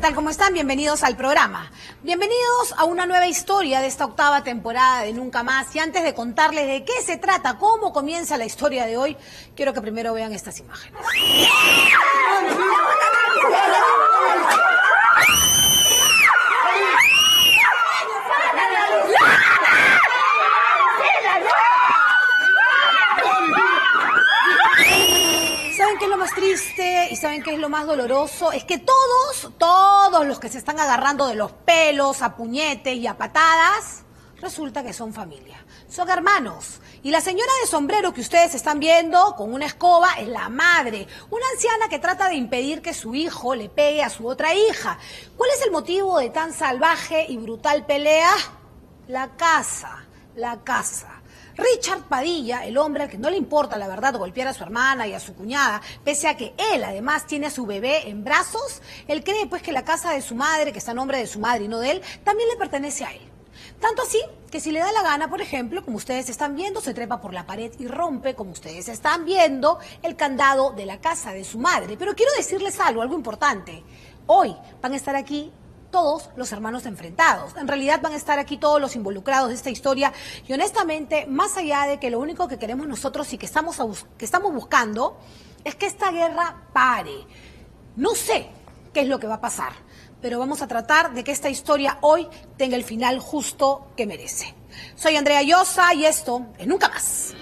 tal? ¿Cómo están? Bienvenidos al programa. Bienvenidos a una nueva historia de esta octava temporada de Nunca Más. Y antes de contarles de qué se trata, cómo comienza la historia de hoy, quiero que primero vean estas imágenes. ¿Saben qué es lo más triste y saben qué es lo más doloroso? Es que todos, todos los que se están agarrando de los pelos a puñetes y a patadas, resulta que son familia, son hermanos. Y la señora de sombrero que ustedes están viendo con una escoba es la madre, una anciana que trata de impedir que su hijo le pegue a su otra hija. ¿Cuál es el motivo de tan salvaje y brutal pelea? La casa, la casa. Richard Padilla, el hombre al que no le importa la verdad golpear a su hermana y a su cuñada, pese a que él además tiene a su bebé en brazos, él cree pues que la casa de su madre, que está a nombre de su madre y no de él, también le pertenece a él. Tanto así que si le da la gana, por ejemplo, como ustedes están viendo, se trepa por la pared y rompe, como ustedes están viendo, el candado de la casa de su madre. Pero quiero decirles algo, algo importante. Hoy van a estar aquí todos los hermanos enfrentados. En realidad van a estar aquí todos los involucrados de esta historia y honestamente, más allá de que lo único que queremos nosotros y que estamos, que estamos buscando es que esta guerra pare. No sé qué es lo que va a pasar, pero vamos a tratar de que esta historia hoy tenga el final justo que merece. Soy Andrea Llosa y esto es Nunca Más.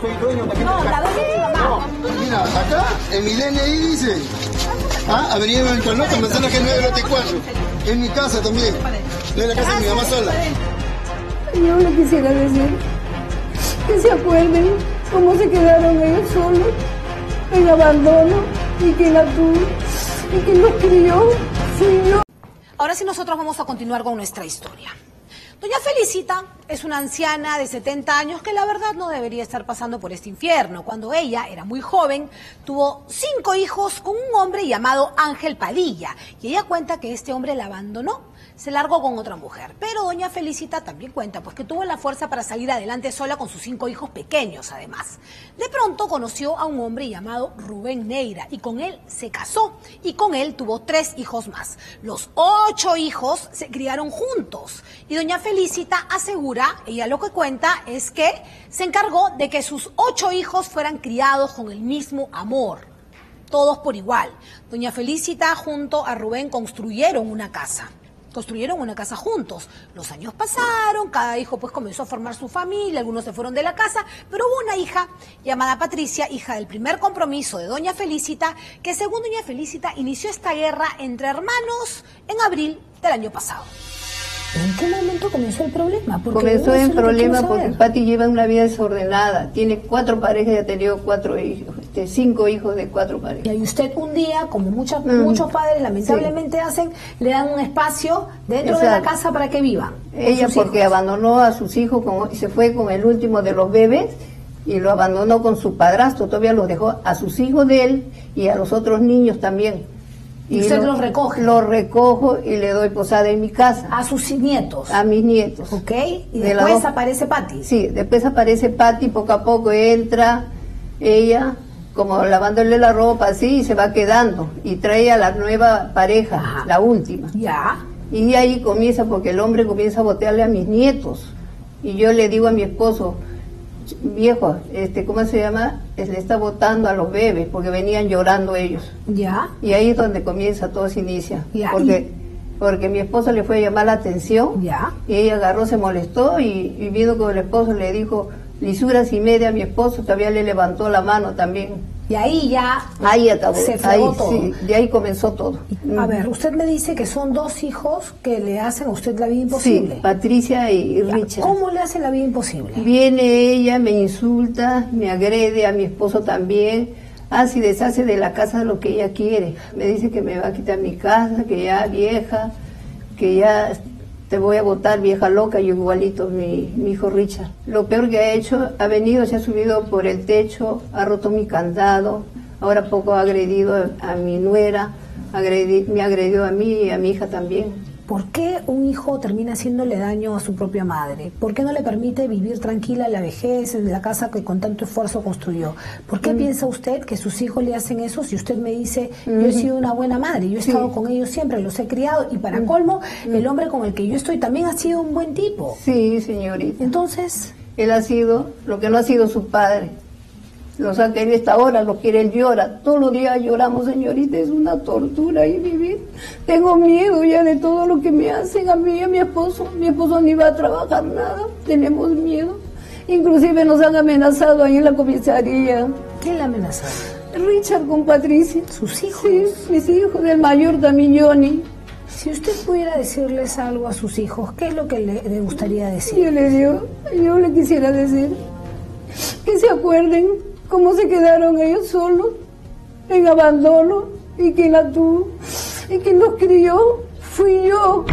Soy. No, mira, acá en mi DNI dice, ah, Avenida Ventanota, manzana que 9 lote 4. En mi casa también. No es la casa de mi mamá sola. Yo le quisiera decir que se acuerden cómo se quedaron ellos solos, en abandono, y que la tuvo, y que los crió, fui yo. Ahora sí nosotros vamos a continuar con nuestra historia. Doña Felicita es una anciana de 70 años que la verdad no debería estar pasando por este infierno. Cuando ella era muy joven, tuvo cinco hijos con un hombre llamado Ángel Padilla. Y ella cuenta que este hombre la abandonó, se largó con otra mujer. Pero doña Felicita también cuenta pues que tuvo la fuerza para salir adelante sola con sus cinco hijos pequeños además. De pronto conoció a un hombre llamado Rubén Neira y con él se casó y con él tuvo tres hijos más. Los ocho hijos se criaron juntos y doña Felicita asegura, ella lo que cuenta es que se encargó de que sus ocho hijos fueran criados con el mismo amor, todos por igual. Doña Felicita junto a Rubén construyeron una casa. Construyeron una casa juntos. Los años pasaron, cada hijo pues comenzó a formar su familia, algunos se fueron de la casa, pero hubo una hija llamada Patricia, hija del primer compromiso de Doña Felicita, que según Doña Felicita inició esta guerra entre hermanos en abril del año pasado. ¿En qué momento comenzó el problema? Porque Comenzó que problema porque. Pati lleva una vida desordenada, tiene cuatro parejas y ha tenido cuatro hijos, este, cinco hijos de cuatro parejas. Y usted un día, como muchas, Mm, muchos padres lamentablemente hacen, le dan un espacio dentro de la casa para que vivan. Ella porque hijos. abandonó a sus hijos con- y se fue con el último de los bebés y lo abandonó con su padrastro, todavía los dejó a sus hijos de él y a los otros niños también. ¿Y usted los recoge? Los recojo y le doy posada en mi casa A sus nietos. a mis nietos. ¿Ok? Y De después aparece Patti. Sí, después aparece Patti, poco a poco entra ella, como lavándole la ropa así, y se va quedando. Y trae a la nueva pareja, Ajá. la última. Ya. Y ahí comienza, porque el hombre comienza a botearle a mis nietos. Y yo le digo a mi esposo, viejo, este, ¿cómo se llama? Le está botando a los bebés, porque venían llorando ellos. Ya. Y ahí es donde comienza, todo se inicia. Ya, Porque, porque mi esposo le fue a llamar la atención. Ya. Y ella agarró, se molestó y, y vino con el esposo le dijo, lisuras y media, mi esposo todavía le levantó la mano también. Y ahí ya Ahí acabó, se ahí todo. sí, de ahí comenzó todo. A ver, usted me dice que son dos hijos que le hacen a usted la vida Sí, imposible. Patricia y Richard. ¿Cómo le hacen la vida imposible? Viene ella, me insulta, me agrede, a mi esposo también, hace y deshace de la casa lo que ella quiere. Me dice que me va a quitar mi casa, que ya vieja, que ya te voy a botar vieja loca, yo igualito, mi, mi hijo Richard. Lo peor que ha hecho, ha venido, se ha subido por el techo, ha roto mi candado, ahora poco ha agredido a, mi nuera, me agredió a mí y a mi hija también. ¿Por qué un hijo termina haciéndole daño a su propia madre? ¿Por qué no le permite vivir tranquila en la vejez, en la casa que con tanto esfuerzo construyó? ¿Por Mm. qué piensa usted que sus hijos le hacen eso si usted me dice, yo he sido una buena madre, yo he Sí. Mm. estado con ellos siempre, los he criado y para colmo, el hombre con el que yo estoy también ha sido un buen tipo? Sí, señorita. Entonces, Él ha sido lo que no ha sido su padre. Lo saca en esta hora, lo quiere, él llora. Todos los días lloramos, señorita, es una tortura ahí vivir. Tengo miedo ya de todo lo que me hacen a mí y a mi esposo. Mi esposo ni va a trabajar nada, tenemos miedo. Inclusive nos han amenazado ahí en la comisaría. ¿quién la amenazó? Richard con Patricia. ¿Sus hijos? Sí, mis hijos, el mayor también Johnny. Si usted pudiera decirles algo a sus hijos, ¿qué es lo que le, le gustaría decir? Yo le digo, yo le quisiera decir que se acuerden cómo se quedaron ellos solos, en abandono, y quien la tuvo, y quien los crió. Fui yo.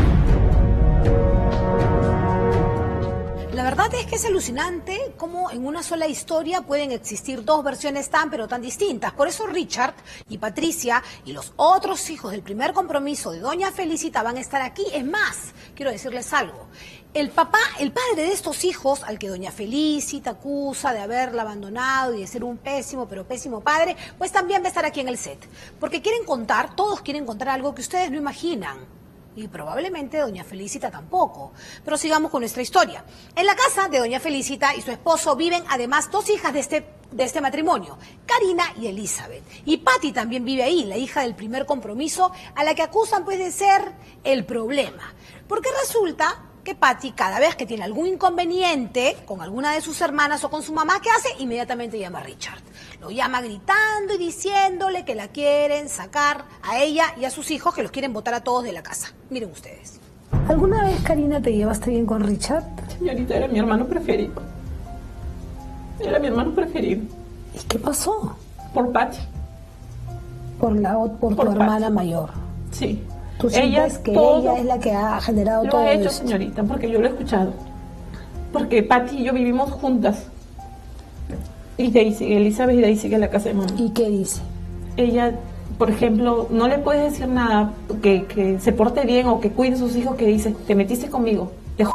Verdad es que es alucinante cómo en una sola historia pueden existir dos versiones tan pero tan distintas. Por eso Richard y Patricia y los otros hijos del primer compromiso de Doña Felicita van a estar aquí. Es más, quiero decirles algo. El papá, el padre de estos hijos, al que Doña Felicita acusa de haberla abandonado y de ser un pésimo, pero pésimo padre, pues también va a estar aquí en el set. Porque quieren contar, todos quieren contar algo que ustedes no imaginan. Y probablemente Doña Felicita tampoco. Pero sigamos con nuestra historia. En la casa de Doña Felicita y su esposo viven además dos hijas de este, de este matrimonio, Karina y Elizabeth. Y Patty también vive ahí, la hija del primer compromiso, a la que acusan pues de ser el problema. Porque resulta que Patty cada vez que tiene algún inconveniente con alguna de sus hermanas o con su mamá, ¿qué hace? Inmediatamente llama a Richard. Lo llama gritando y diciéndole que la quieren sacar a ella y a sus hijos, que los quieren botar a todos de la casa. Miren ustedes. ¿Alguna vez, Karina, te llevaste bien con Richard? Señorita, era mi hermano preferido. Era mi hermano preferido. ¿Y qué pasó? Por Patty. Por, la, por, Por tu Patty. hermana mayor. Sí. Tú sientes que ella es la que ha generado Lo todo ha hecho, esto. señorita, porque yo lo he escuchado. Porque Patty y yo vivimos juntas. Y Daisy, Elizabeth y Daisy, que es la casa de mamá. ¿Y qué dice? Ella, por ejemplo, no le puedes decir nada que, que se porte bien o que cuide a sus hijos que dice, te metiste conmigo, te j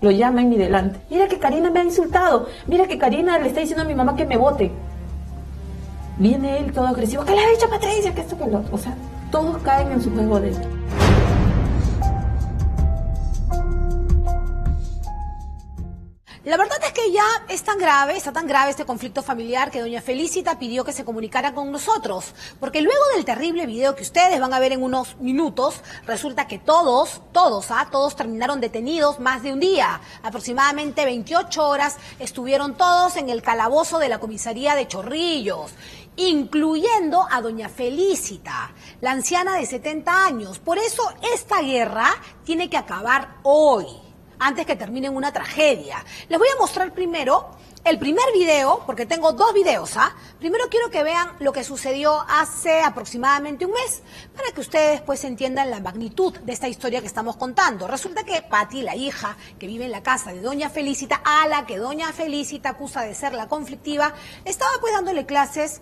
lo llama en mi delante. Mira que Karina me ha insultado, mira que Karina le está diciendo a mi mamá que me vote. Viene él todo agresivo, ¿qué le ha dicho Patricia? Que esto que lo otro. O sea, todos caen en su juego de. La verdad es que ya es tan grave, está tan grave este conflicto familiar que doña Felicita pidió que se comunicara con nosotros. Porque luego del terrible video que ustedes van a ver en unos minutos, resulta que todos, todos, ¿ah? todos terminaron detenidos más de un día. Aproximadamente 28 horas estuvieron todos en el calabozo de la comisaría de Chorrillos incluyendo a doña Felicita, la anciana de 70 años. Por eso esta guerra tiene que acabar hoy antes que termine en una tragedia. Les voy a mostrar primero el primer video, porque tengo dos videos, ¿ah? Primero quiero que vean lo que sucedió hace aproximadamente un mes, para que ustedes pues entiendan la magnitud de esta historia que estamos contando. Resulta que Patti, la hija que vive en la casa de Doña Felicita, a la que Doña Felicita acusa de ser la conflictiva, estaba pues dándole clases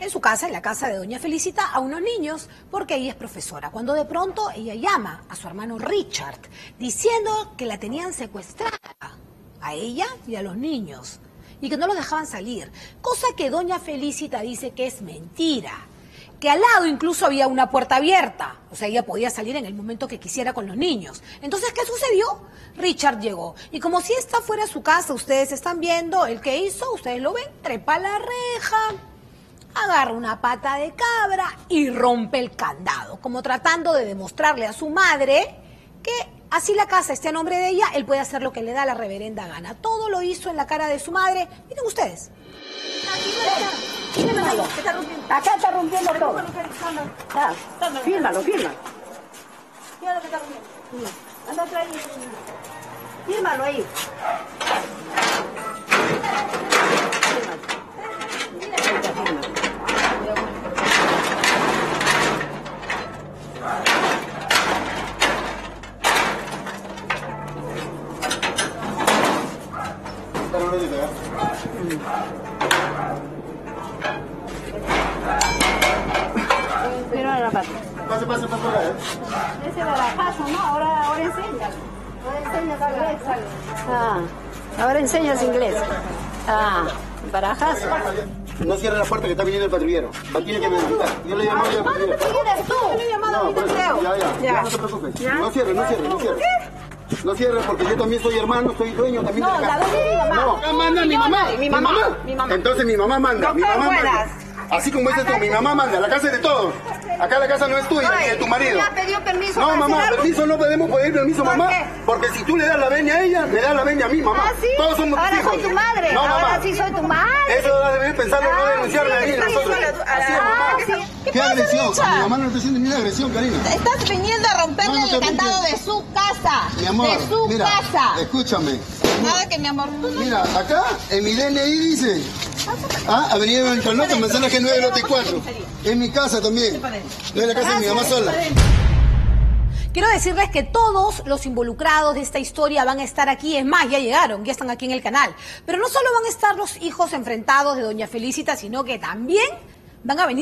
en su casa, en la casa de Doña Felicita, a unos niños, porque ella es profesora. Cuando de pronto ella llama a su hermano Richard, diciendo que la tenían secuestrada, a ella y a los niños, y que no los dejaban salir. Cosa que Doña Felicita dice que es mentira. Que al lado incluso había una puerta abierta, o sea, ella podía salir en el momento que quisiera con los niños. Entonces, ¿qué sucedió? Richard llegó. Y como si esta fuera su casa, ustedes están viendo, el que hizo, ustedes lo ven, trepa la reja, agarra una pata de cabra y rompe el candado, como tratando de demostrarle a su madre que Así la casa esté a nombre de ella, él puede hacer lo que le da la reverenda gana. Todo lo hizo en la cara de su madre. Miren ustedes. Acá está rompiendo todo. Ah, fírmalo, fírmalo. Anda a traer. Fírmalo ahí. Está rolando, ¿eh? Fírmalo la parte. Pase, pase, pase por acá, ¿eh? Ese era la casa, ¿no? Ahora, ahora enseñas. Ahora enseñas inglés. Ah, ahora enseñas inglés. Ah, barajas. No cierre la puerta que está viniendo el patrullero. Va tiene que meditar. Yo le llamo al patrullero. ¿Quién eres tú? Yo he llamado No, eso, ya, ya, ya, no te preocupes. No cierre, no cierre, no cierre. No cierre porque yo también soy hermano, soy dueño también No, de la casa. dueña es mi mamá. No, manda mi mamá. Mi mamá, mi mamá. Entonces mi mamá manda, mi No te mamá manda. Así como dices tú, mi mamá manda, la casa es de todos. Acá la casa no es tuya, ni de tu marido. ¿Ya pidió permiso No, mamá, permiso no podemos pedir permiso, ¿Por mamá. qué? Porque si tú le das la veña a ella, me das la veña a mí, mamá. Ah, sí. Todos somos Ahora tus hijos. soy tu madre. No, mamá. Ahora sí soy tu madre. Eso debe pensarlo, no Ah, denunciarme sí, ahí está nosotros. a Así es, Ah, mamá. sí. ¿Qué agresión? A mi mamá no le estoy haciendo ni una agresión, Karina. Estás viniendo a romperle No, no te el candado de su casa. Mi amor, de su mira, casa. escúchame. Nada que mi amor. Tú no Mira, acá en mi DNI dice. Ah, Avenida Bencarnota, manzana G9, lote 4. En mi casa también. No es la casa de mi mamá sola. Quiero decirles que todos los involucrados de esta historia van a estar aquí. Es más, ya llegaron, ya están aquí en el canal. Pero no solo van a estar los hijos enfrentados de Doña Felicita, sino que también van a venir